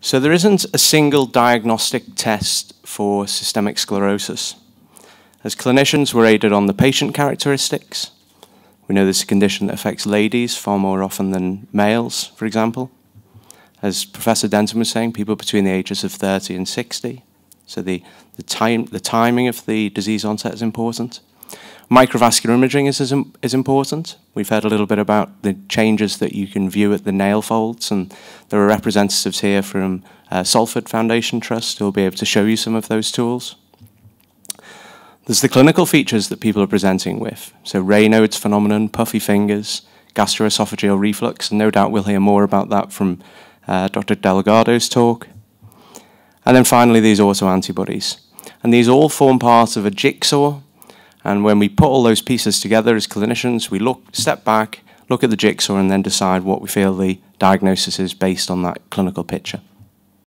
So there isn't a single diagnostic test for systemic sclerosis. As clinicians, we're aided on the patient characteristics. We know this is a condition that affects ladies far more often than males, for example. As Professor Denton was saying, people between the ages of 30 and 60. So the, the, time, the timing of the disease onset is important. Microvascular imaging is, is, is important. We've heard a little bit about the changes that you can view at the nail folds, and there are representatives here from uh, Salford Foundation Trust who will be able to show you some of those tools. There's the clinical features that people are presenting with. So Raynaud's phenomenon, puffy fingers, gastroesophageal reflux, and no doubt we'll hear more about that from uh, Dr. Delgado's talk. And then finally, these autoantibodies. And these all form part of a jigsaw and when we put all those pieces together as clinicians, we look, step back, look at the jigsaw, and then decide what we feel the diagnosis is based on that clinical picture.